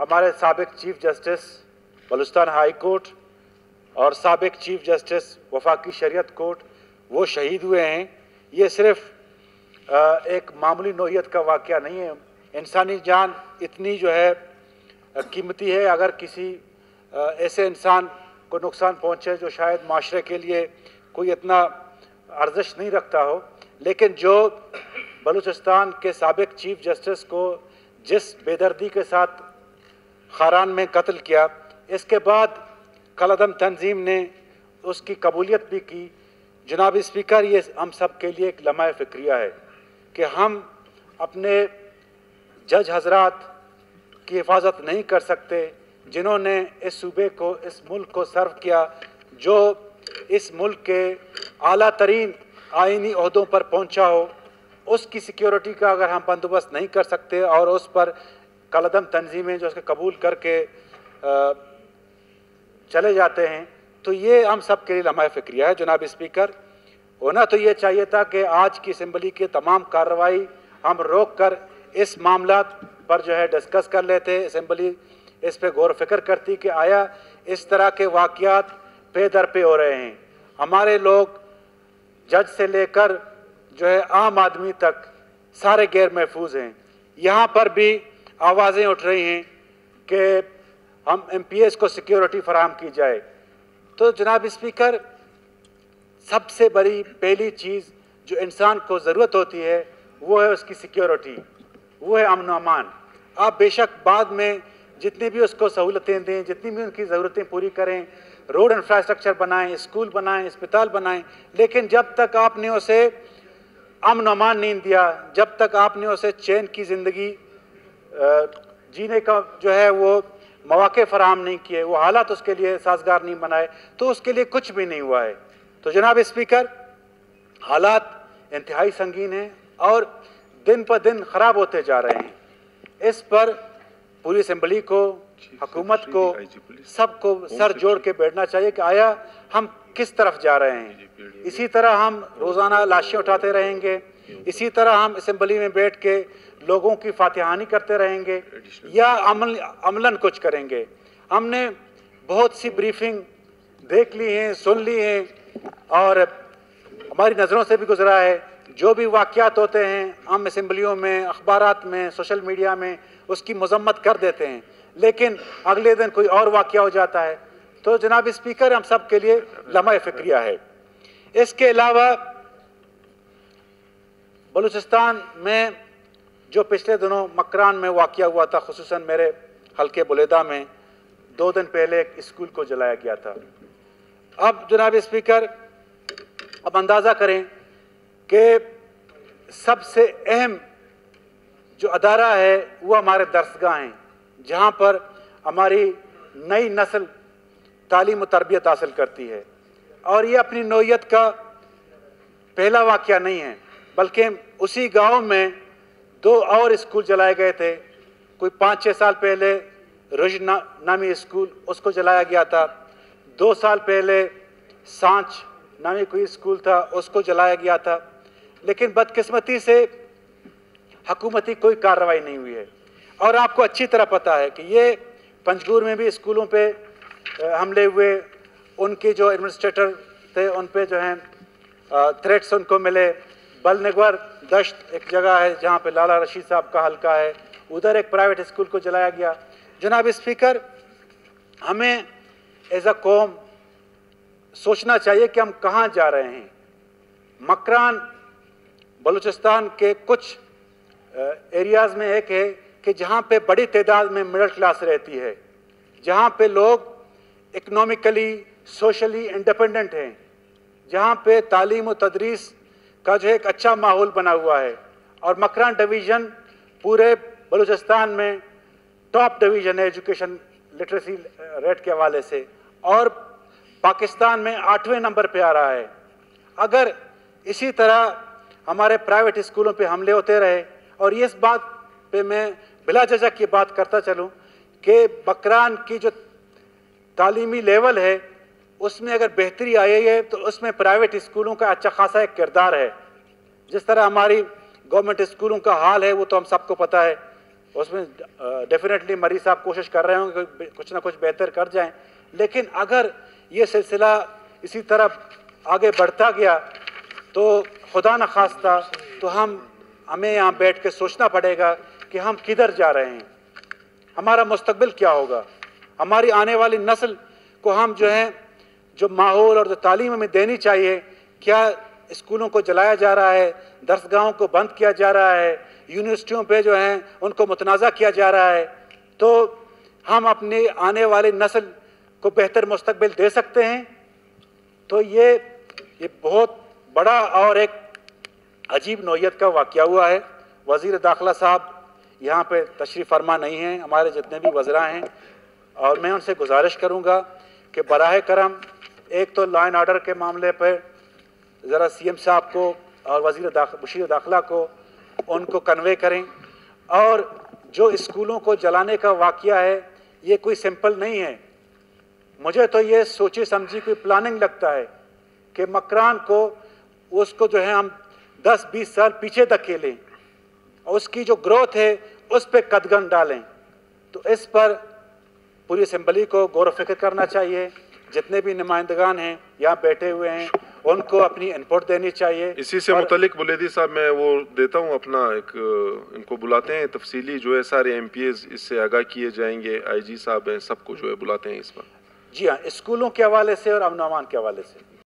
हमारे सबक chief justice Balochistan high court और सबक चीफ जस्टिस वफाकी शरीयत कोर्ट, वो शहीद हुए हैं। ये सिर्फ़ एक मामूली नोयत का वाक़ नहीं है। इंसानी जान इतनी जो है कीमती है। अगर किसी ऐसे इंसान को नुकसान पहुँचे जो शायद माशरे के लिए कोई इतना अर्जश नहीं रखता हो, लेकिन जो बलूचिस्तान के सबक चीफ जस्टिस को जिस बेदर्दी के साथ खारान में कत्ल किया। इसके बाद कलदम तंजीम ने उसकी कबूलियत भी की। जनाब स्पीकर, ये हम सब के लिए एक लम्हा फ़िक्रिया है कि हम अपने जज हजरात की हिफाजत नहीं कर सकते, जिन्होंने इस सूबे को, इस मुल्क को सर्व किया, जो इस मुल्क के अला तरीन आइनी अहदों पर पहुँचा हो। उसकी सिक्योरिटी का अगर हम बंदोबस्त नहीं कर सकते और उस पर कलदम तंजीमें जो उसके कबूल करके चले जाते हैं। तो ये हम सब के लिए लम्हा फ़िक्रिया है, जनाब स्पीकर। होना तो ये चाहिए था कि आज की असम्बली की तमाम कार्रवाई हम रोक कर इस मामला पर जो है डिस्कस कर लेते। असम्बली इस पर गौर फ़िक्र करती कि आया इस तरह के वाक़ात पे दर पे हो रहे हैं। हमारे लोग जज से लेकर जो है आम आदमी तक सारे गैर महफूज हैं। यहाँ पर भी आवाज़ें उठ रही हैं कि हम एम पी एस को सिक्योरिटी फराम की जाए। तो जनाब स्पीकर सबसे बड़ी पहली चीज़ जो इंसान को ज़रूरत होती है, वो है उसकी सिक्योरिटी वो है अमन अमान। आप बेशक बाद में जितनी भी उसको सहूलतें दें, जितनी भी उनकी ज़रूरतें पूरी करें, रोड इंफ्रास्ट्रक्चर बनाएँ स्कूल बनाएँ, अस्पताल बनाएँ, लेकिन जब तक आपने उसे अमन अमान नहीं दिया, जब तक आपने उसे चैन की ज़िंदगी जीने का जो है वो मौके फराम नहीं किए वो हालात उसके लिए साजगार नहीं बनाए तो उसके लिए कुछ भी नहीं हुआ है। तो जनाब स्पीकर हालात इंतहाई संगीन हैं और दिन पर दिन ख़राब होते जा रहे हैं। इस पर पूरी असम्बली को हकूमत को सबको सर जोड़ के बैठना चाहिए कि आया हम किस तरफ़ जा रहे हैं। इसी तरह हम रोज़ाना लाशें उठाते रहेंगे इसी तरह हम असम्बली में बैठ के लोगों की फातिहानी करते रहेंगे या अमल अमलन कुछ करेंगे। हमने बहुत सी ब्रीफिंग देख ली हैं सुन ली हैं और हमारी नज़रों से भी गुजरा है। जो भी वाक़ात होते हैं हम असम्बलियों में अखबार में सोशल मीडिया में उसकी मजम्मत कर देते हैं। लेकिन अगले दिन कोई और वाक़ हो जाता है। तो जनाब स्पीकर हम सब के लिए लम्हा फ़िक्रिया है। इसके अलावा बलूचिस्तान में जो पिछले दिनों मकरान में वाक़ हुआ था खसूस मेरे हल्के बुलेदा में, दो दिन पहले एक स्कूल को जलाया गया था। अब जनाब स्पीकर, अब अंदाज़ा करें कि सबसे अहम जो अदारा है, वो हमारे दरसगाह हैं, जहाँ पर हमारी नई नस्ल तालीम तरबियत हासिल करती है। और ये अपनी नोयत का पहला वाक़ नहीं है। बल्कि उसी गाँव में दो और स्कूल जलाए गए थे। कोई पाँच छः साल पहले रुज ना, नामी स्कूल उसको जलाया गया था। दो साल पहले सांच नामी कोई स्कूल था उसको जलाया गया था। लेकिन बदकिस्मती से हकूमती कोई कार्रवाई नहीं हुई है। और आपको अच्छी तरह पता है कि ये पंजगूर में भी स्कूलों पे हमले हुए। उनके जो एडमिनिस्ट्रेटर थे उन पे जो हैं थ्रेट्स उनको मिले। बलनगवर दश्त एक जगह है जहाँ पे लाला रशीद साहब का हल्का है। उधर एक प्राइवेट स्कूल को जलाया गया। जनाब स्पीकर, हमें एज अ कौम सोचना चाहिए कि हम कहाँ जा रहे हैं। मकरान बलूचिस्तान के कुछ एरियाज़ में एक है कि जहाँ पे बड़ी तादाद में मिडिल क्लास रहती है। जहाँ पे लोग इकनॉमिकली सोशली इंडिपेंडेंट हैं। जहाँ पे तालीम व तदरीस का जो है एक अच्छा माहौल बना हुआ है। और मकरान डिवीज़न पूरे बलूचिस्तान में टॉप डिवीज़न है एजुकेशन लिटरेसी रेट के हवाले से। और पाकिस्तान में आठवें नंबर पे आ रहा है। अगर इसी तरह हमारे प्राइवेट स्कूलों पे हमले होते रहे, और इस बात पे मैं बिला जजक की बात करता चलूँ कि बकरान की जो तालीमी लेवल है उसमें अगर बेहतरी आई है तो उसमें प्राइवेट स्कूलों का अच्छा खासा एक किरदार है। जिस तरह हमारी गवर्नमेंट स्कूलों का हाल है, वो तो हम सबको पता है। उसमें डेफिनेटली मरीज़ साहब कोशिश कर रहे होंगे कुछ ना कुछ बेहतर कर जाएँ। लेकिन अगर ये सिलसिला इसी तरह आगे बढ़ता गया तो खुदा न खास्ता तो हम, हमें यहाँ बैठ के सोचना पड़ेगा कि हम किधर जा रहे हैं। हमारा मुस्तबिल क्या होगा? हमारी आने वाली नस्ल को हम जो है जो माहौल और जो तालीम हमें देनी चाहिए, क्या स्कूलों को जलाया जा रहा है दरसगाहों को बंद किया जा रहा है, यूनिवर्सिटियों पे जो हैं, उनको मुतनाज़ा किया जा रहा है तो हम अपने आने वाली नस्ल को बेहतर मुस्तबिल दे सकते हैं। तो ये ये बहुत बड़ा और एक अजीब नोयत का वाक़ हुआ है। वज़ी दाखिला साहब यहाँ पे तशरीफ़ फरमा नहीं हैं, हमारे जितने भी वज़रा हैं, और मैं उनसे गुजारिश करूँगा कि बरह करम एक तो लॉ एंड आर्डर के मामले पर ज़रा सी एम साहब को और वज़ी बशीर दाखिला को, उनको कन्वे करें। और जो स्कूलों को जलाने का वाक़ है, ये कोई सिंपल नहीं है। मुझे तो ये सोची समझी कोई प्लानिंग लगता है कि मकरान को, उसको जो है हम 10-20 साल पीछे धकेलें और उसकी जो ग्रोथ है, उस पर कदगन डालें। तो इस पर पूरी असम्बली को गौर फ़िक्र करना चाहिए। जितने भी नुमाइंदगान हैं यहाँ बैठे हुए हैं उनको अपनी इनपुट देनी चाहिए। इसी से मुतलिक बुलेदी साहब मैं वो देता हूँ अपना एक इनको बुलाते हैं तफसीली जो है सारे एम पी एज इससे आगाह किए जाएँगे आई जी साहब हैं सबको जो है बुलाते हैं इस पर जी हाँ स्कूलों के हवाले से और अमन के हवाले से।